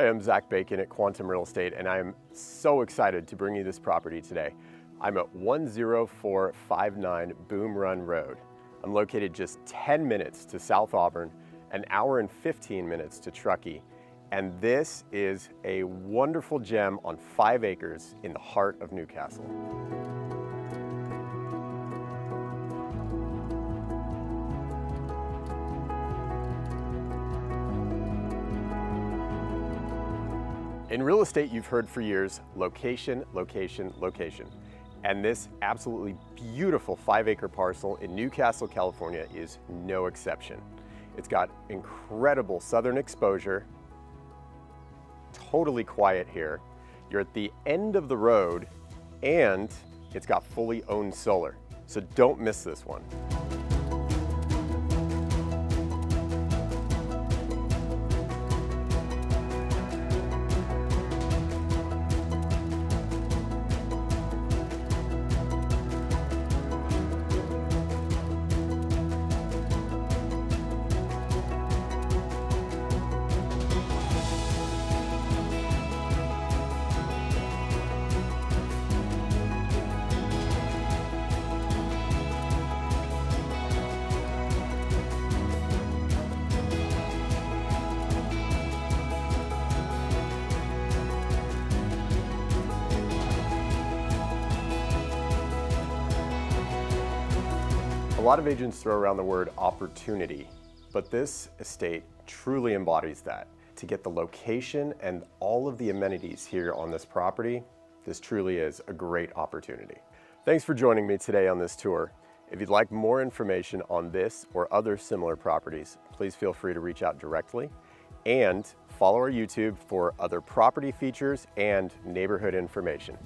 Hi, I'm Zac Bacon at Quantum Real Estate, and I am so excited to bring you this property today. I'm at 10459 Boom Run Road. I'm located just 10 minutes to South Auburn, an hour and 15 minutes to Truckee, and this is a wonderful gem on five acres in the heart of Newcastle. In real estate, you've heard for years, location, location, location. And this absolutely beautiful five acre parcel in Newcastle, California is no exception. It's got incredible southern exposure, totally quiet here. You're at the end of the road and it's got fully owned solar. So don't miss this one. A lot of agents throw around the word opportunity, but this estate truly embodies that. To get the location and all of the amenities here on this property, this truly is a great opportunity. Thanks for joining me today on this tour. If you'd like more information on this or other similar properties, please feel free to reach out directly and follow our YouTube for other property features and neighborhood information.